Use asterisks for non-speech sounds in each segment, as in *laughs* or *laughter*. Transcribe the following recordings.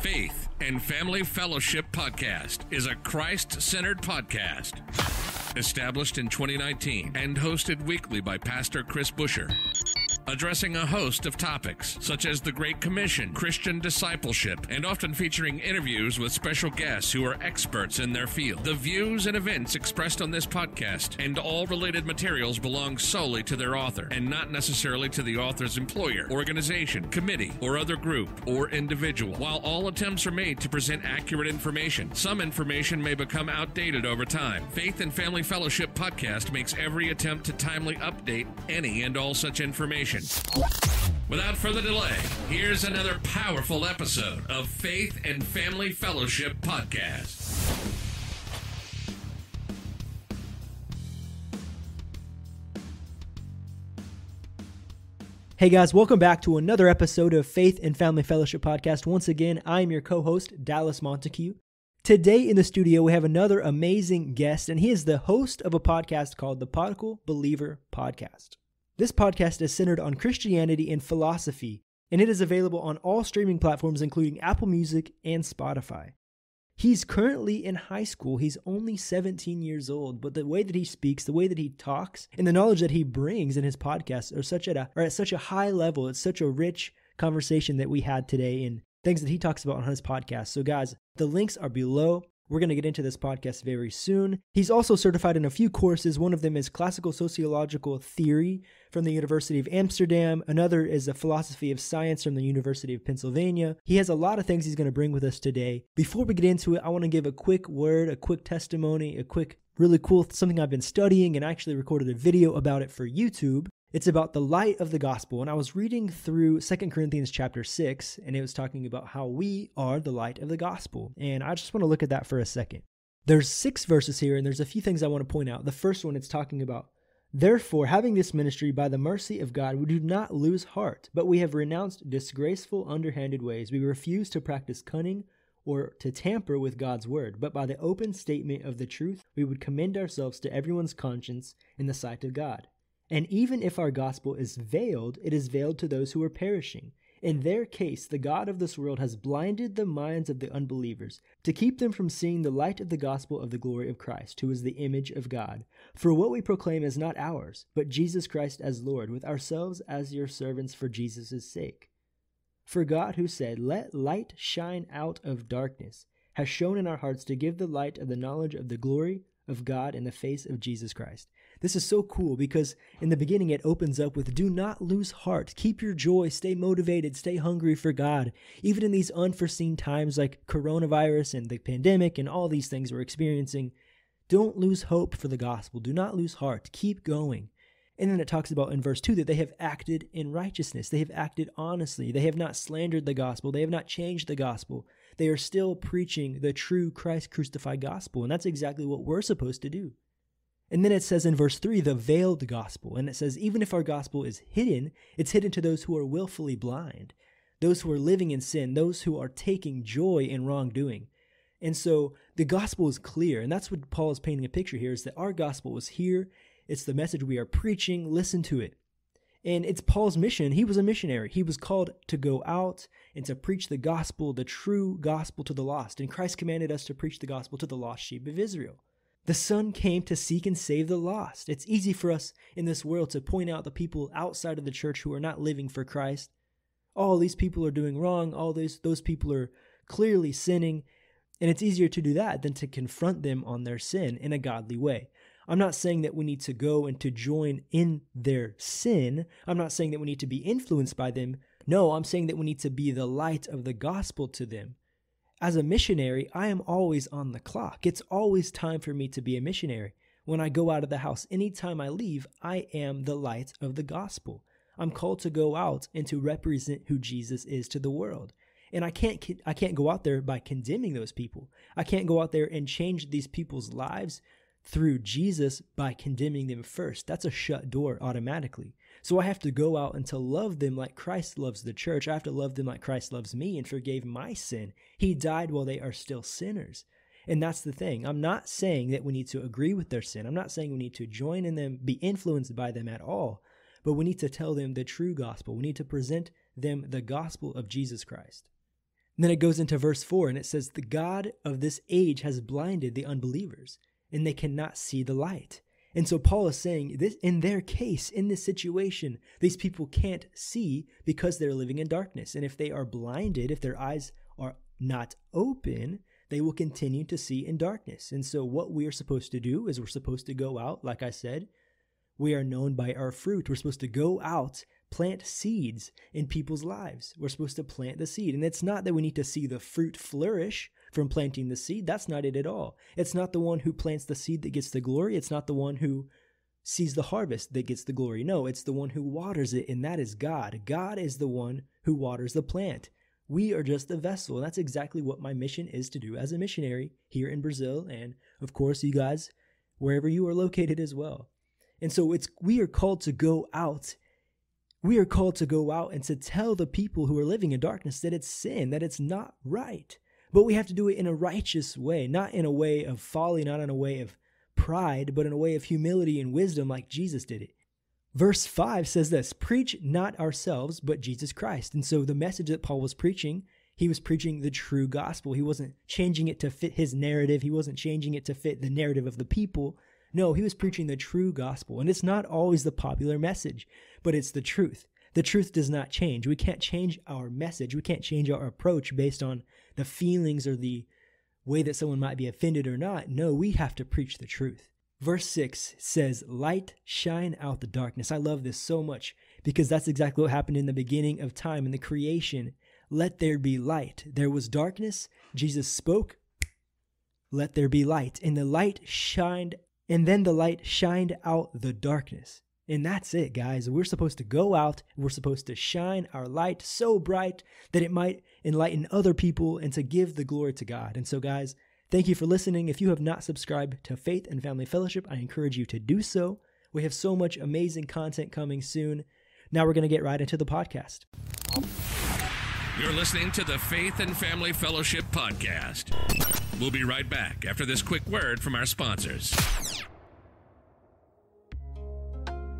Faith and Family Fellowship Podcast is a Christ centered podcast. Established in 2019 and hosted weekly by Pastor Chris Busher addressing a host of topics such as the Great Commission, Christian discipleship, and often featuring interviews with special guests who are experts in their field. The views and events expressed on this podcast and all related materials belong solely to their author and not necessarily to the author's employer, organization, committee, or other group or individual. While all attempts are made to present accurate information, some information may become outdated over time. Faith and Family Fellowship podcast makes every attempt to timely update any and all such information Without further delay, here's another powerful episode of Faith and Family Fellowship Podcast. Hey guys, welcome back to another episode of Faith and Family Fellowship Podcast. Once again, I'm your co host, Dallas Monticue. Today in the studio, we have another amazing guest, and he is the host of a podcast called the Prodigal Believer Podcast. This podcast is centered on Christianity and philosophy, and it is available on all streaming platforms, including Apple Music and Spotify. He's currently in high school. He's only 17 years old, but the way that he speaks, the way that he talks, and the knowledge that he brings in his podcast are such at a, are at such a high level. It's such a rich conversation that we had today and things that he talks about on his podcast. So, guys, the links are below. We're going to get into this podcast very soon. He's also certified in a few courses. One of them is Classical Sociological Theory from the University of Amsterdam. Another is the Philosophy of Science from the University of Pennsylvania. He has a lot of things he's going to bring with us today. Before we get into it, I want to give a quick word, a quick testimony, a quick really cool something I've been studying and actually recorded a video about it for YouTube. It's about the light of the gospel. And I was reading through Second Corinthians chapter 6, and it was talking about how we are the light of the gospel. And I just want to look at that for a second. There's six verses here, and there's a few things I want to point out. The first one, it's talking about, Therefore, having this ministry by the mercy of God, we do not lose heart, but we have renounced disgraceful, underhanded ways. We refuse to practice cunning or to tamper with God's word, but by the open statement of the truth, we would commend ourselves to everyone's conscience in the sight of God. And even if our gospel is veiled, it is veiled to those who are perishing. In their case, the God of this world has blinded the minds of the unbelievers to keep them from seeing the light of the gospel of the glory of Christ, who is the image of God. For what we proclaim is not ours, but Jesus Christ as Lord, with ourselves as your servants for Jesus' sake. For God, who said, Let light shine out of darkness, has shone in our hearts to give the light of the knowledge of the glory of God in the face of Jesus Christ. This is so cool because in the beginning it opens up with do not lose heart. Keep your joy, stay motivated, stay hungry for God. Even in these unforeseen times like coronavirus and the pandemic and all these things we're experiencing, don't lose hope for the gospel. Do not lose heart. Keep going. And then it talks about in verse 2 that they have acted in righteousness. They have acted honestly. They have not slandered the gospel. They have not changed the gospel. They are still preaching the true Christ crucified gospel. And that's exactly what we're supposed to do. And then it says in verse 3, the veiled gospel. And it says, even if our gospel is hidden, it's hidden to those who are willfully blind, those who are living in sin, those who are taking joy in wrongdoing. And so the gospel is clear. And that's what Paul is painting a picture here is that our gospel is here. It's the message we are preaching. Listen to it. And it's Paul's mission. He was a missionary. He was called to go out and to preach the gospel, the true gospel to the lost. And Christ commanded us to preach the gospel to the lost sheep of Israel. The Son came to seek and save the lost. It's easy for us in this world to point out the people outside of the church who are not living for Christ. All these people are doing wrong. All those those people are clearly sinning. And it's easier to do that than to confront them on their sin in a godly way. I'm not saying that we need to go and to join in their sin. I'm not saying that we need to be influenced by them. No, I'm saying that we need to be the light of the gospel to them. As a missionary, I am always on the clock. It's always time for me to be a missionary. When I go out of the house, anytime I leave, I am the light of the gospel. I'm called to go out and to represent who Jesus is to the world. And I can't I can't go out there by condemning those people. I can't go out there and change these people's lives through Jesus by condemning them first. That's a shut door automatically. So I have to go out and to love them like Christ loves the church. I have to love them like Christ loves me and forgave my sin. He died while they are still sinners. And that's the thing. I'm not saying that we need to agree with their sin. I'm not saying we need to join in them, be influenced by them at all. But we need to tell them the true gospel. We need to present them the gospel of Jesus Christ. And then it goes into verse 4 and it says, The God of this age has blinded the unbelievers, and they cannot see the light. And so Paul is saying this in their case, in this situation, these people can't see because they're living in darkness. And if they are blinded, if their eyes are not open, they will continue to see in darkness. And so what we are supposed to do is we're supposed to go out, like I said, we are known by our fruit. We're supposed to go out, plant seeds in people's lives. We're supposed to plant the seed. And it's not that we need to see the fruit flourish from planting the seed. That's not it at all. It's not the one who plants the seed that gets the glory. It's not the one who sees the harvest that gets the glory. No, it's the one who waters it, and that is God. God is the one who waters the plant. We are just the vessel. And that's exactly what my mission is to do as a missionary here in Brazil. And of course, you guys, wherever you are located as well. And so it's we are called to go out. We are called to go out and to tell the people who are living in darkness that it's sin, that it's not right. But we have to do it in a righteous way, not in a way of folly, not in a way of pride, but in a way of humility and wisdom like Jesus did it. Verse 5 says this Preach not ourselves, but Jesus Christ. And so the message that Paul was preaching, he was preaching the true gospel. He wasn't changing it to fit his narrative, he wasn't changing it to fit the narrative of the people. No, he was preaching the true gospel. And it's not always the popular message, but it's the truth. The truth does not change. We can't change our message. We can't change our approach based on the feelings or the way that someone might be offended or not. No, we have to preach the truth. Verse 6 says, Light shine out the darkness. I love this so much because that's exactly what happened in the beginning of time in the creation. Let there be light. There was darkness. Jesus spoke, Let there be light. And the light shined and then the light shined out the darkness. And that's it, guys. We're supposed to go out, we're supposed to shine our light so bright that it might enlighten other people and to give the glory to God. And so, guys, thank you for listening. If you have not subscribed to Faith and Family Fellowship, I encourage you to do so. We have so much amazing content coming soon. Now we're going to get right into the podcast. You're listening to the Faith and Family Fellowship podcast. We'll be right back after this quick word from our sponsors.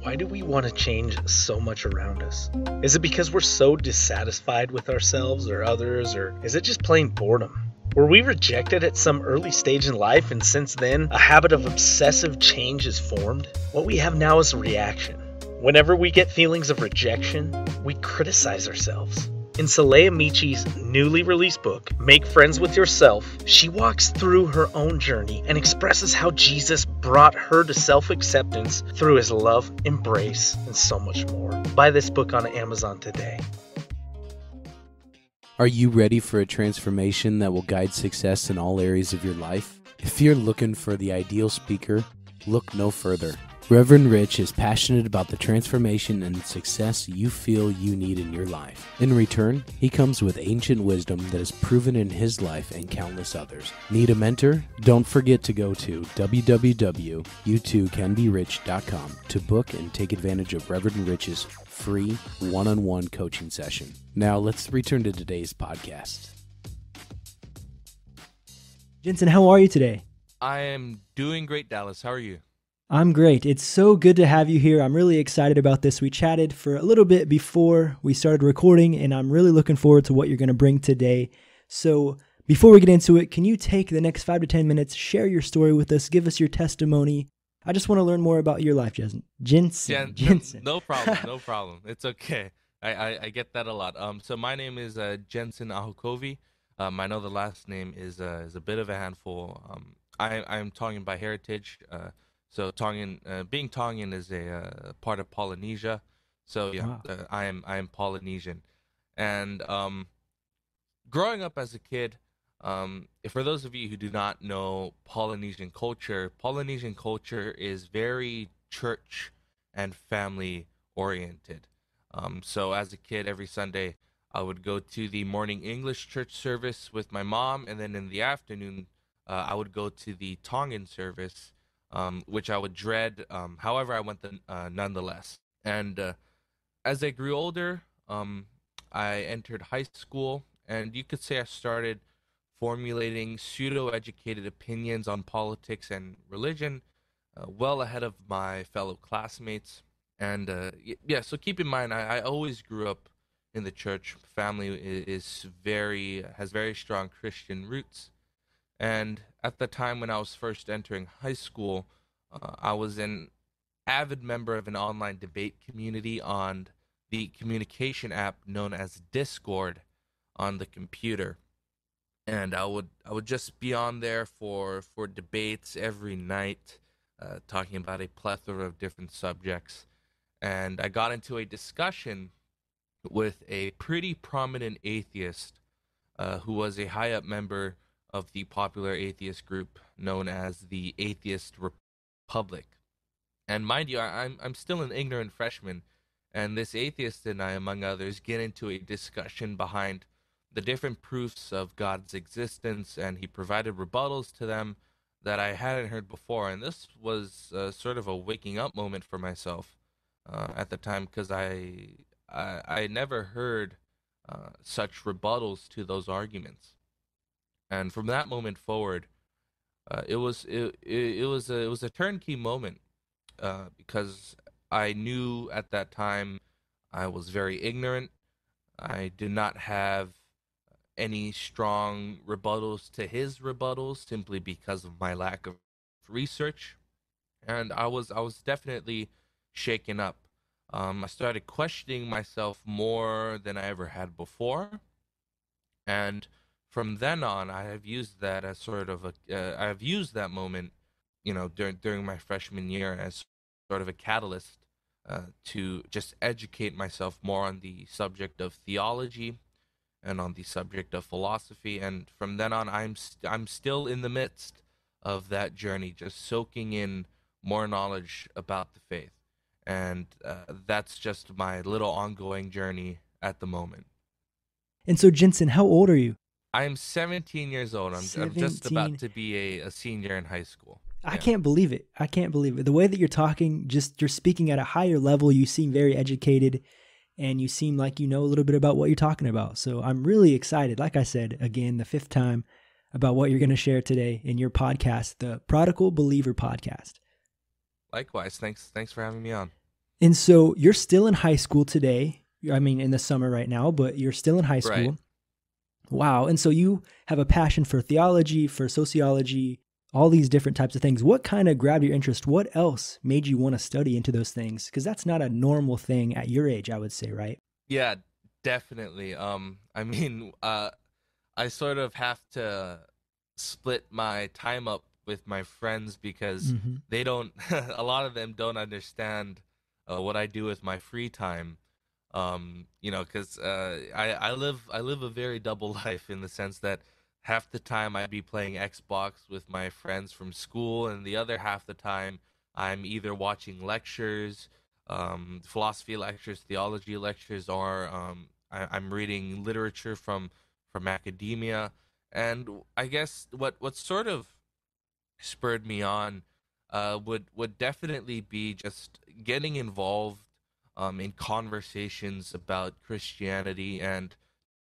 Why do we want to change so much around us? Is it because we're so dissatisfied with ourselves or others, or is it just plain boredom? Were we rejected at some early stage in life, and since then, a habit of obsessive change is formed? What we have now is a reaction. Whenever we get feelings of rejection, we criticize ourselves. In Saleha Michi's newly released book, Make Friends with Yourself, she walks through her own journey and expresses how Jesus brought her to self acceptance through his love, embrace, and so much more. Buy this book on Amazon today. Are you ready for a transformation that will guide success in all areas of your life? If you're looking for the ideal speaker, look no further. Reverend Rich is passionate about the transformation and success you feel you need in your life. In return, he comes with ancient wisdom that is proven in his life and countless others. Need a mentor? Don't forget to go to www.you2canberich.com to book and take advantage of Reverend Rich's free one on one coaching session. Now, let's return to today's podcast. Jensen, how are you today? I am doing great, Dallas. How are you? I'm great. It's so good to have you here. I'm really excited about this. We chatted for a little bit before we started recording, and I'm really looking forward to what you're going to bring today. So, before we get into it, can you take the next five to 10 minutes, share your story with us, give us your testimony? I just want to learn more about your life, Jensen. Jensen. Jen- Jensen. No problem. No *laughs* problem. It's okay. I, I, I get that a lot. Um, so my name is uh, Jensen Ahokovi. Um, I know the last name is uh, is a bit of a handful. Um, I I'm Tongan by heritage. Uh, so Tongan, uh, being Tongan is a uh, part of Polynesia. So yeah, Wow. uh, I am I am Polynesian, and um, growing up as a kid, um, for those of you who do not know Polynesian culture, Polynesian culture is very church and family oriented. Um, so as a kid, every Sunday I would go to the morning English church service with my mom, and then in the afternoon uh, I would go to the Tongan service, um, which I would dread. Um, however, I went the, uh, nonetheless. And uh, as I grew older, um, I entered high school, and you could say I started formulating pseudo-educated opinions on politics and religion, uh, well ahead of my fellow classmates. And uh, yeah, so keep in mind, I, I always grew up in the church. Family is very has very strong Christian roots, and at the time when I was first entering high school, uh, I was an avid member of an online debate community on the communication app known as Discord on the computer. And I would I would just be on there for for debates every night, uh, talking about a plethora of different subjects. And I got into a discussion with a pretty prominent atheist uh, who was a high up member of the popular atheist group known as the Atheist Republic. And mind you, I, I'm I'm still an ignorant freshman, and this atheist and I, among others, get into a discussion behind the different proofs of God's existence, and he provided rebuttals to them that I hadn't heard before. And this was uh, sort of a waking up moment for myself uh, at the time because I, I I never heard uh, such rebuttals to those arguments. And from that moment forward, uh, it was it, it, it was a, it was a turnkey moment uh, because I knew at that time I was very ignorant. I did not have any strong rebuttals to his rebuttals simply because of my lack of research, and I was I was definitely shaken up. Um, I started questioning myself more than I ever had before, and from then on, I have used that as sort of a uh, I have used that moment, you know, during during my freshman year as sort of a catalyst uh, to just educate myself more on the subject of theology and on the subject of philosophy. And from then on, I'm st- I'm still in the midst of that journey, just soaking in more knowledge about the faith, and uh, that's just my little ongoing journey at the moment. And so, Jensen, how old are you? I'm 17 years old. I'm, I'm just about to be a, a senior in high school. I yeah. can't believe it. I can't believe it. The way that you're talking, just you're speaking at a higher level. You seem very educated and you seem like you know a little bit about what you're talking about. So I'm really excited. Like I said, again, the fifth time about what you're going to share today in your podcast, the Prodigal Believer podcast. Likewise. Thanks. Thanks for having me on. And so you're still in high school today. I mean, in the summer right now, but you're still in high school. Right. Wow. And so you have a passion for theology, for sociology, all these different types of things. What kind of grabbed your interest? What else made you want to study into those things? Because that's not a normal thing at your age, I would say, right? Yeah, definitely. Um, I *laughs* mean, uh, I sort of have to split my time up with my friends because mm-hmm. they don't. *laughs* a lot of them don't understand uh, what I do with my free time. Um, you know, because uh, I I live I live a very double *laughs* life in the sense that half the time I'd be playing Xbox with my friends from school, and the other half the time I'm either watching lectures, um, philosophy lectures, theology lectures, or um, I, am reading literature from from academia. And I guess what what sort of spurred me on uh, would would definitely be just getting involved um, in conversations about Christianity and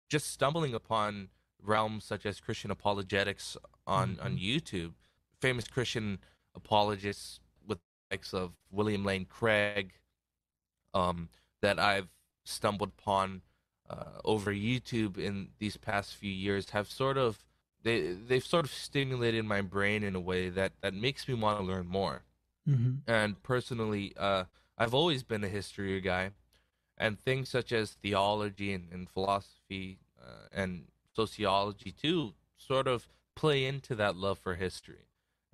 just stumbling upon realms such as Christian apologetics on mm-hmm. on YouTube. Famous Christian apologists with likes of William Lane Craig, um, that I've stumbled upon uh, over YouTube in these past few years have sort of they they've sort of stimulated my brain in a way that that makes me want to learn more. Mm-hmm. And personally, uh, I've always been a history guy, and things such as theology and, and philosophy uh, and sociology too sort of play into that love for history.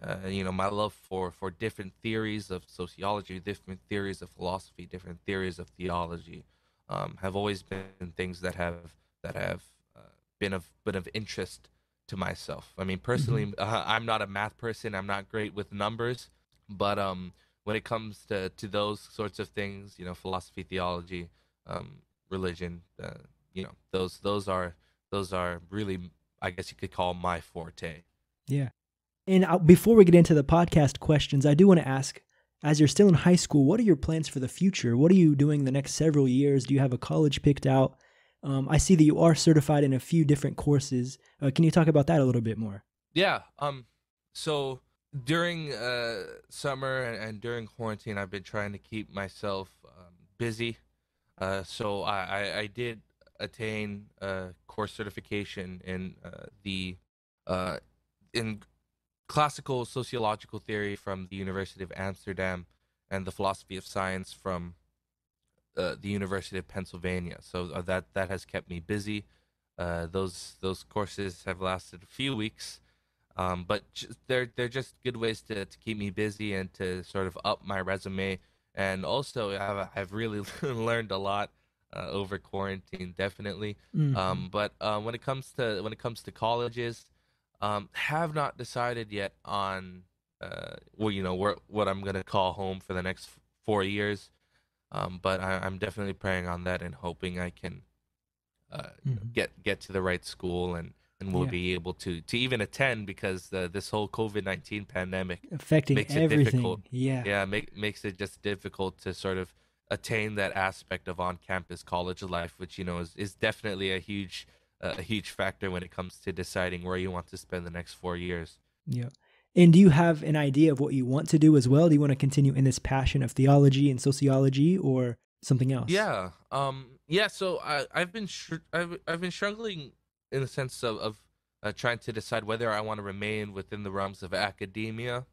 Uh, you know, my love for for different theories of sociology, different theories of philosophy, different theories of theology, um, have always been things that have that have uh, been of been of interest to myself. I mean, personally, mm-hmm. uh, I'm not a math person. I'm not great with numbers, but um, when it comes to to those sorts of things, you know, philosophy, theology, um, religion, uh, you know, those those are those are really, I guess you could call my forte. Yeah. And uh, before we get into the podcast questions, I do want to ask as you're still in high school, what are your plans for the future? What are you doing the next several years? Do you have a college picked out? Um, I see that you are certified in a few different courses. Uh, can you talk about that a little bit more? Yeah. Um. So during uh, summer and, and, during quarantine, I've been trying to keep myself um, busy. Uh, so I, I, I did attain a course certification in uh, the uh, in classical sociological theory from the University of Amsterdam and the philosophy of science from uh, the University of Pennsylvania. So uh, that that has kept me busy. Those those courses have lasted a few weeks, um, but they're they're just good ways to, to keep me busy and to sort of up my resume. And also, I've, I've really *laughs* learned a lot uh, over quarantine, definitely. Mm-hmm. Um, but uh, when it comes to when it comes to colleges, um, have not decided yet on uh, well, you know, where, what I'm gonna call home for the next four years. Um, but I, am definitely praying on that and hoping I can uh, mm-hmm. get get to the right school and and we'll yeah. be able to to even attend because the, this whole COVID nineteen pandemic affecting makes everything. it difficult. Yeah, yeah, make, makes it just difficult to sort of attain that aspect of on campus college life, which you know is is definitely a huge uh, a huge factor when it comes to deciding where you want to spend the next four years. Yeah. And do you have an idea of what you want to do as well? Do you want to continue in this passion of theology and sociology, or something else? Yeah. Um. Yeah. So I I've been sh- I've I've been struggling in the sense of of uh, trying to decide whether I want to remain within the realms of academia,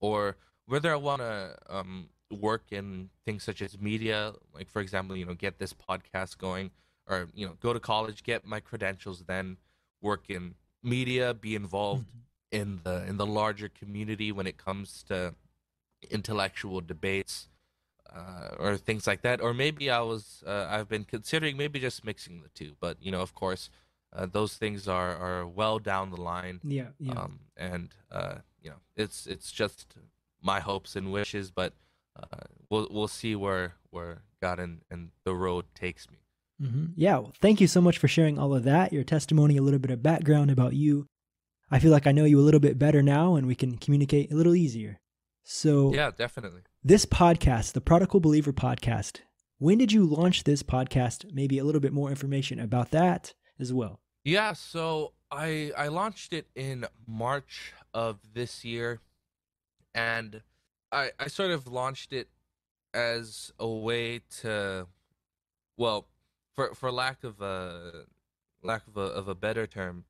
or whether I want to um work in things such as media, like for example, you know, get this podcast going, or you know, go to college, get my credentials, then work in media, be involved mm-hmm. in the in the larger community when it comes to intellectual debates uh, or things like that. Or maybe I was uh, I've been considering maybe just mixing the two, but you know, of course, uh, those things are are well down the line. Yeah, yeah. Um, and uh, you know, it's it's just my hopes and wishes, but uh, we'll we'll see where where God and, and the road takes me. Mm-hmm. Yeah, well, thank you so much for sharing all of that, your testimony, a little bit of background about you. I feel like I know you a little bit better now, and we can communicate a little easier. So yeah, definitely. This podcast, the Prodigal Believer podcast, when did you launch this podcast? Maybe a little bit more information about that as well. Yeah, so I I launched it in March of this year, and I I sort of launched it as a way to, well, for for lack of a lack of a of a better term,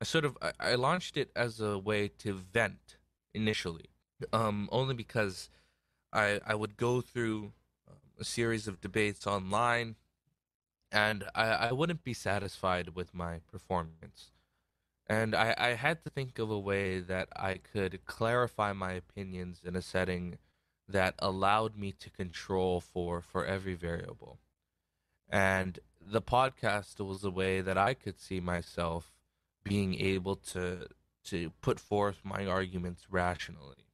I sort of I, I launched it as a way to vent initially, um, only because I I would go through um, a series of debates online, and I I wouldn't be satisfied with my performance. And I, I had to think of a way that I could clarify my opinions in a setting that allowed me to control for for every variable and the podcast was a way that i could see myself being able to to put forth my arguments rationally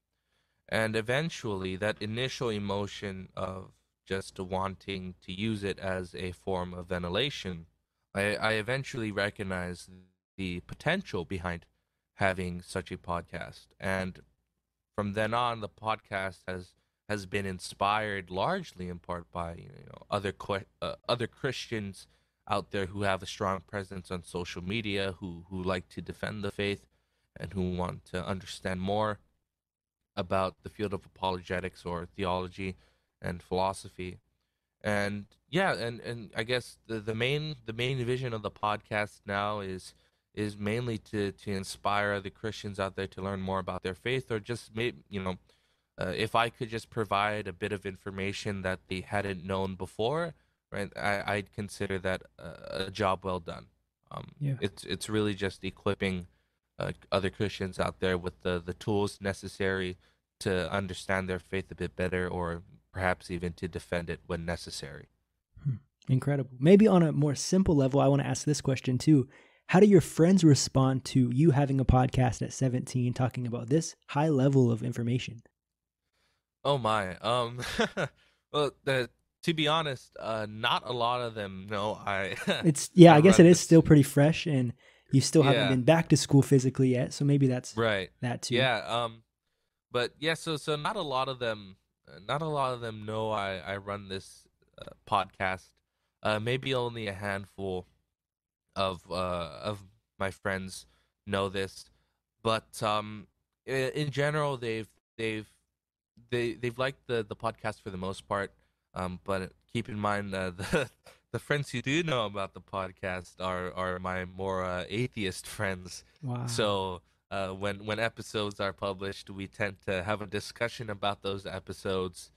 and eventually that initial emotion of just wanting to use it as a form of ventilation i i eventually recognized the potential behind having such a podcast. And from then on the podcast has has been inspired largely in part by you know other uh, other Christians out there who have a strong presence on social media who who like to defend the faith and who want to understand more about the field of apologetics or theology and philosophy and yeah and and I guess the the main the main vision of the podcast now is is mainly to to inspire the Christians out there to learn more about their faith or just maybe you know uh, if I could just provide a bit of information that they hadn't known before, right, I, would consider that a, a, job well done. Um, yeah. It's it's really just equipping uh, other Christians out there with the, the tools necessary to understand their faith a bit better, or perhaps even to defend it when necessary. Hmm. Incredible. Maybe on a more simple level, I want to ask this question too. How do your friends respond to you having a podcast at 17 talking about this high level of information? Oh my. Um. *laughs* well, the, to be honest, uh, not a lot of them know I. *laughs* it's yeah. I, I guess it is still pretty fresh, and you still haven't yeah. been back to school physically yet. So maybe that's right. That too. Yeah. Um. But yeah. So so not a lot of them. Not a lot of them know I I run this uh, podcast. Uh, maybe only a handful of uh of my friends know this, but um, in general they've they've they they've liked the the podcast for the most part. Um, but keep in mind uh, *laughs* the the friends who do know about the podcast are are my more uh, atheist friends. Wow. So uh, when when episodes are published, we tend to have a discussion about those episodes,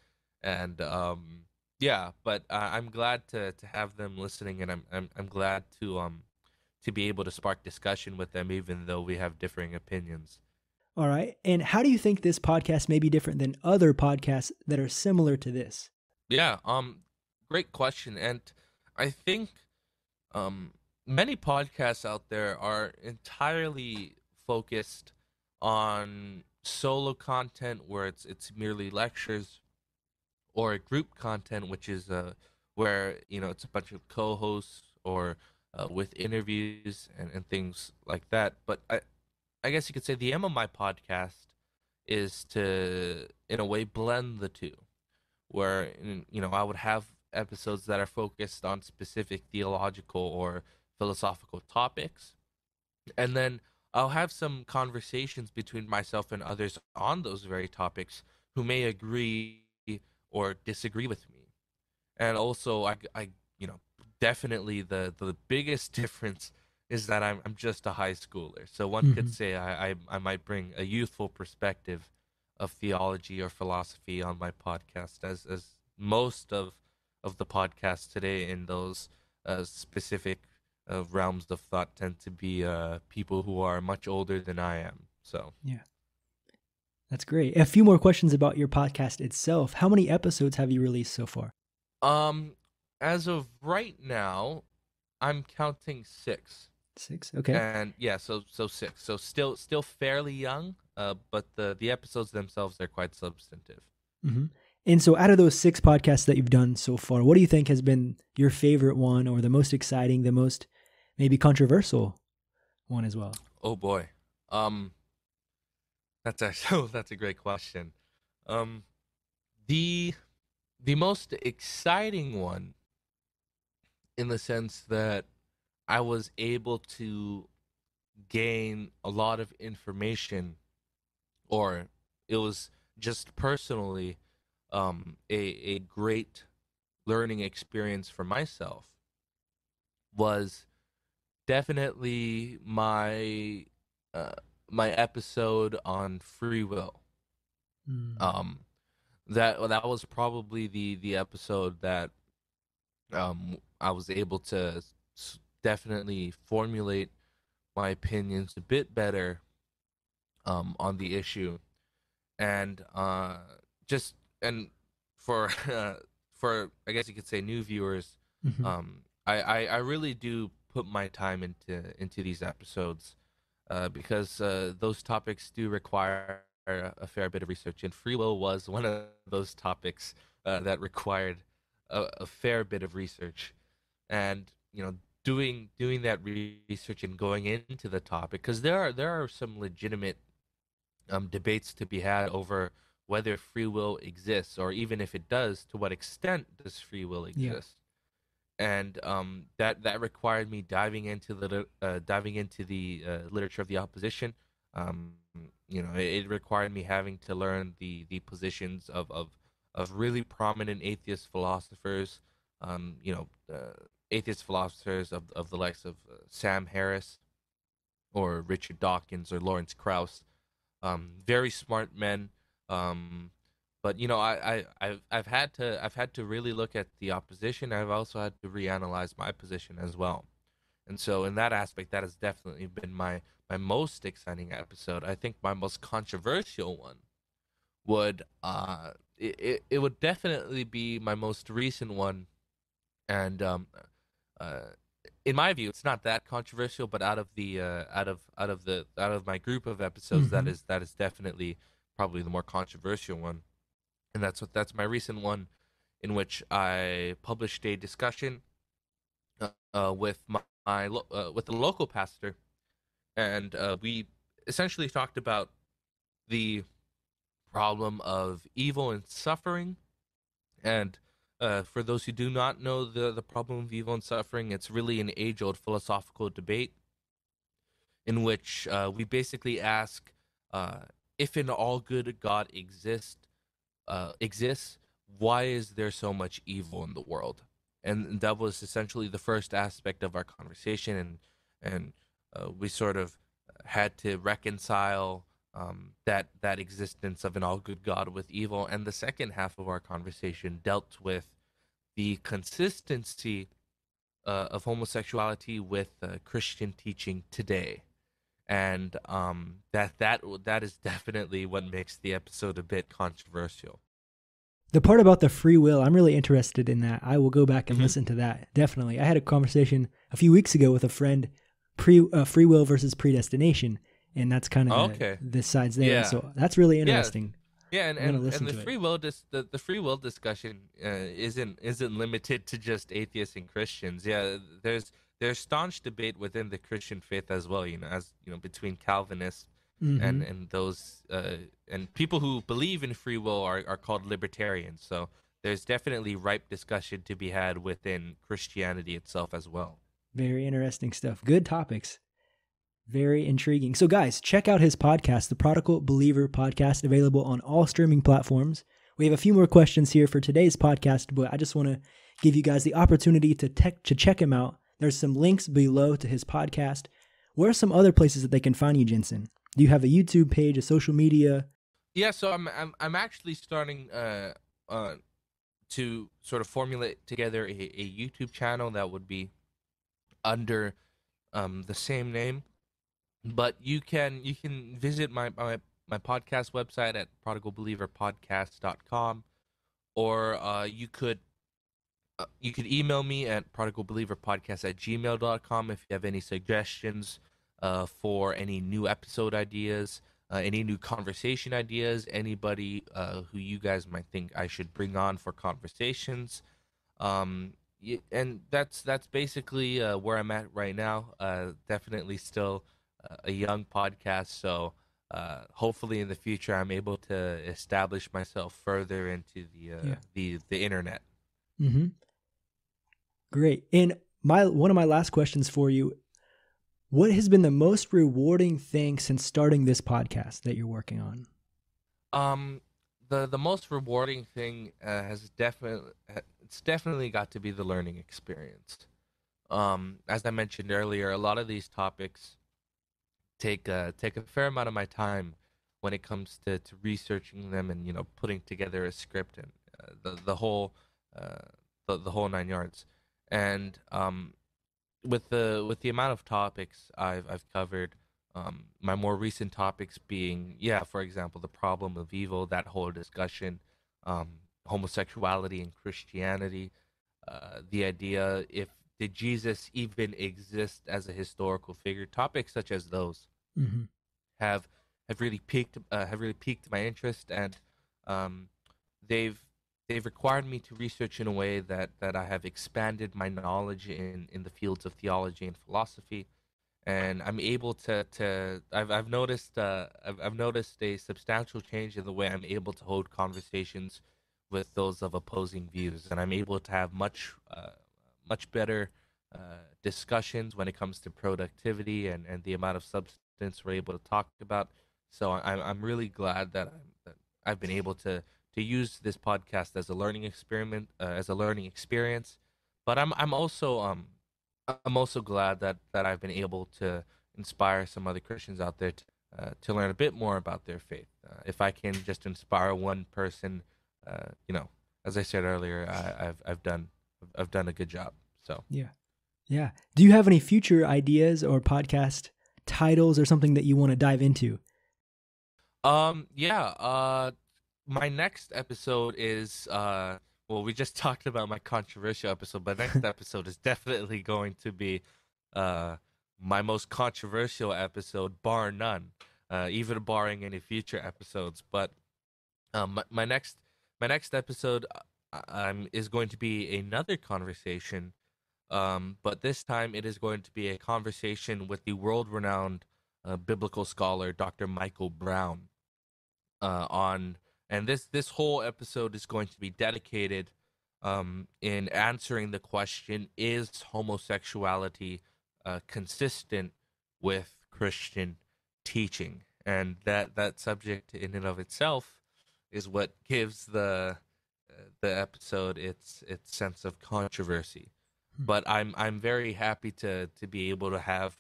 and um, yeah. But uh, I'm glad to to have them listening, and I'm I'm I'm glad to um to be able to spark discussion with them, even though we have differing opinions. All right. And how do you think this podcast may be different than other podcasts that are similar to this? Yeah, um, great question, and I think um, many podcasts out there are entirely focused on solo content where it's it's merely lectures, or group content which is uh where you know it's a bunch of co-hosts or uh, with interviews and, and things like that. But I I guess you could say the aim of my podcast is to in a way blend the two where you know I would have episodes that are focused on specific theological or philosophical topics and then I'll have some conversations between myself and others on those very topics who may agree or disagree with me. And also I I you know definitely the the biggest *laughs* difference is that I'm I'm just a high schooler. So one mm-hmm. could say I, I I might bring a youthful perspective of theology or philosophy on my podcast as as most of of the podcasts today in those uh, specific uh, realms of thought tend to be uh, people who are much older than I am. So yeah, that's great. A few more questions about your podcast itself. How many episodes have you released so far? Um, as of right now, I'm counting six. Six. Okay. And yeah, so so six. So still still fairly young, uh, but the the episodes themselves are quite substantive. Mm-hmm. And so, out of those six podcasts that you've done so far, what do you think has been your favorite one, or the most exciting, the most maybe controversial one as well? Oh boy, um, that's *laughs* oh, that's a great question. Um, the the most exciting one, in the sense that I was able to gain a lot of information, or it was just personally um, a a great learning experience for myself was definitely my uh, my episode on free will. Mm. Um, that that was probably the the episode that um I was able to definitely formulate my opinions a bit better um on the issue and uh just and for uh, *laughs* for I guess you could say new viewers, mm-hmm. um, I, I, I really do put my time into into these episodes uh, because uh, those topics do require a fair bit of research, and free will was one of those topics uh, that required a, a, fair bit of research, and you know doing doing that research and going into the topic because there are there are some legitimate um, debates to be had over whether free will exists, or even if it does, to what extent does free will exist? Yeah. And um, that that required me diving into the uh, diving into the uh, literature of the opposition. Um, you know, it, it, required me having to learn the the positions of of, of really prominent atheist philosophers. Um, you know, uh, atheist philosophers of of the likes of uh, Sam Harris, or Richard Dawkins, or Lawrence Krauss. Um, very smart men um, but you know, I, I, I've, I've had to, I've had to really look at the opposition. I've also had to reanalyze my position as well. And so, in that aspect, that has definitely been my, my most exciting episode. I think my most controversial one would, uh, it, it, it would definitely be my most recent one. And, um, uh, in my view, it's not that controversial, but out of the, uh, out of, out of the, out of my group of episodes, mm-hmm. that is, that is definitely probably the more controversial one, and that's what that's my recent one, in which I published a discussion uh, uh, with my, my uh, with the local pastor, and uh, we essentially talked about the problem of evil and suffering, and uh, for those who do not know the the problem of evil and suffering, it's really an age old philosophical debate in which uh, we basically ask uh, if an all good God exists, uh, exists, why is there so much evil in the world? and that was essentially the first aspect of our conversation, and and uh, we sort of had to reconcile um, that that existence of an all good God with evil. And the second half of our conversation dealt with the consistency uh, of homosexuality with uh, Christian teaching today, and um, that that that is definitely what makes the episode a bit controversial. The part about the free will, I'm really interested in that. I will go back and Mhm. listen to that. Definitely. I had a conversation a few weeks ago with a friend, pre uh, free will versus predestination, and that's kind of Okay. the, the sides there. Yeah. So that's really interesting. Yeah, and, gonna and, listen and the to it. free will dis- the, the free will discussion uh, isn't isn't limited to just atheists and Christians. Yeah, there's there's staunch debate within the Christian faith as well. You know, as you know, between Calvinists Mhm. and and those uh, and people who believe in free will are are called libertarians. So there's definitely ripe discussion to be had within Christianity itself as well. Very interesting stuff. Good topics. Very intriguing. So, guys, check out his podcast, the Prodigal Believer Podcast, available on all streaming platforms. We have a few more questions here for today's podcast, but I just want to give you guys the opportunity to tech to check him out. There's some links below to his podcast. Where are some other places that they can find you, Jensen? Do you have a YouTube page, a social media? Yeah, so I'm I'm I'm actually starting uh uh to sort of formulate together a, a YouTube channel that would be under um the same name. But you can you can visit my my, my podcast website at prodigalbelieverpodcast.com or uh you could uh, you could email me at prodigalbelieverpodcast at gmail.com if you have any suggestions uh, for any new episode ideas uh, any new conversation ideas, anybody uh, who you guys might think I should bring on for conversations. Um, and that's that's basically uh, where I'm at right now. Uh, definitely still a young podcast, so uh, hopefully in the future I'm able to establish myself further into the uh, Yeah. the the internet. Mm-hmm. Great. And my one of my last questions for you: What has been the most rewarding thing since starting this podcast that you're working on? Um, the the most rewarding thing uh, has definitely it's definitely got to be the learning experience. Um, as I mentioned earlier, a lot of these topics take uh, take a fair amount of my time when it comes to, to researching them and you know putting together a script and uh, the the whole uh, the, the whole nine yards. And um, with the with the amount of topics I've I've covered, um, my more recent topics being, yeah, for example, the problem of evil, that whole discussion, um, homosexuality and Christianity, uh, the idea if did Jesus even exist as a historical figure, topics such as those Mm-hmm. have have really piqued uh, have really piqued my interest and um, they've they've required me to research in a way that that I have expanded my knowledge in in the fields of theology and philosophy and I'm able to to I've I've noticed uh, I've I've noticed a substantial change in the way I'm able to hold conversations with those of opposing views and I'm able to have much uh, much better uh, discussions when it comes to productivity and, and the amount of substance we're able to talk about. So I'm I'm really glad that I'm that I've been able to to use this podcast as a learning experiment uh, as a learning experience. But I'm I'm also um I'm also glad that that I've been able to inspire some other Christians out there to uh, to learn a bit more about their faith. Uh, if I can just inspire one person, uh, you know, as I said earlier, I, I've I've done I've done a good job. So. Yeah, yeah. Do you have any future ideas or podcast titles or something that you want to dive into? Um. Yeah. Uh. My next episode is uh. Well, we just *laughs* talked about my controversial episode, but next *laughs* episode is definitely going to be uh my most controversial episode, bar none. Uh, even barring any future episodes. But um, my, my next my next episode uh, um is going to be another conversation. Um, but this time it is going to be a conversation with the world-renowned uh, biblical scholar Dr. Michael Brown uh, on and this this whole episode is going to be dedicated um, in answering the question is homosexuality uh, consistent with Christian teaching and that that subject in and of itself is what gives the the episode its its sense of controversy. But I'm I'm very happy to to be able to have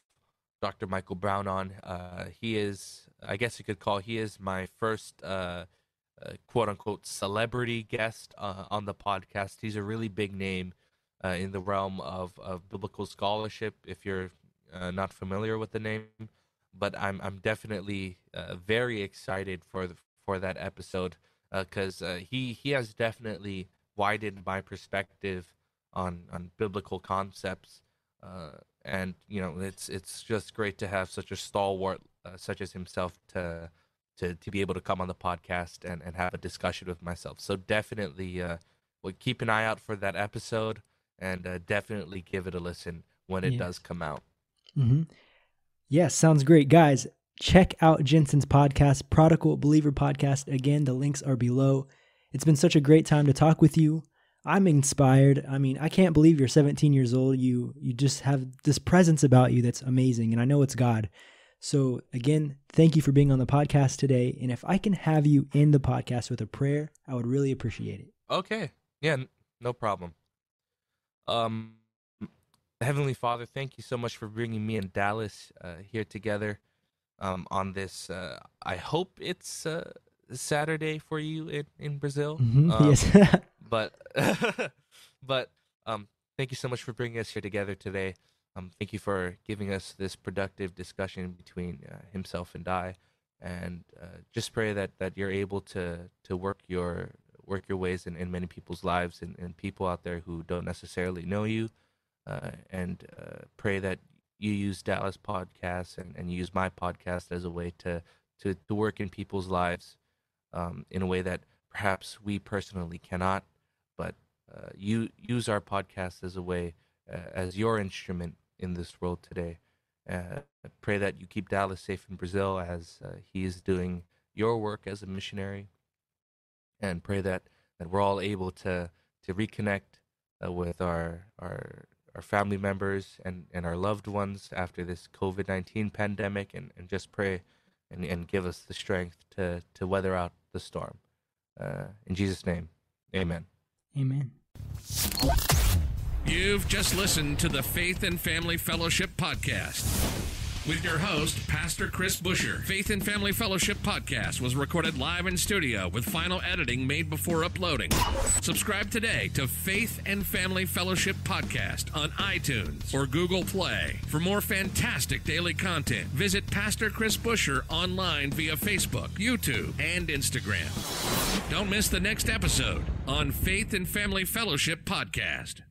Dr. Michael Brown on. Uh, he is, I guess you could call, he is my first uh, uh, quote unquote celebrity guest uh, on the podcast. He's a really big name uh, in the realm of, of biblical scholarship. If you're uh, not familiar with the name, but I'm I'm definitely very excited for the, for that episode because he he has definitely widened my perspective on on biblical concepts. Uh, and you know it's it's just great to have such a stalwart uh, such as himself to to to be able to come on the podcast and and have a discussion with myself. So definitely, uh, well, keep an eye out for that episode and uh, definitely give it a listen when it yeah. does come out. Mm-hmm. Yes, yeah, sounds great, guys. Check out Jensen's podcast, Prodigal Believer Podcast. Again, the links are below. It's been such a great time to talk with you. I'm inspired. I mean, I can't believe you're 17 years old. You you just have this presence about you that's amazing, and I know it's God. So again, thank you for being on the podcast today. And if I can have you in the podcast with a prayer, I would really appreciate it. Okay. Yeah, no problem. Um, Heavenly Father, thank you so much for bringing me and Dallas uh, here together um, on this. Uh, I hope it's uh, Saturday for you in in Brazil. Mm-hmm. Um, yes. *laughs* but *laughs* but um, thank you so much for bringing us here together today. Um, thank you for giving us this productive discussion between uh, himself and I, and uh, just pray that, that you're able to to work your work your ways in, in many people's lives and, and people out there who don't necessarily know you, uh, and uh, pray that you use Dallas podcasts and, and use my podcast as a way to to, to work in people's lives um, in a way that perhaps we personally cannot, but uh, you use our podcast as a way, uh, as your instrument in this world today. Uh, pray that you keep Dallas safe in Brazil as uh, he is doing your work as a missionary, and pray that, that we're all able to to reconnect uh, with our our our family members and, and our loved ones after this COVID nineteen pandemic, and, and just pray and, and give us the strength to to weather out the storm. Uh, in Jesus' name, amen. Amen. You've just listened to the Faith and Family Fellowship Podcast with your host, Pastor Chris Busher. Faith and Family Fellowship podcast was recorded live in studio with final editing made before uploading. Subscribe today to Faith and Family Fellowship podcast on iTunes or Google Play. For more fantastic daily content, visit Pastor Chris Busher online via Facebook, YouTube, and Instagram. Don't miss the next episode on Faith and Family Fellowship podcast.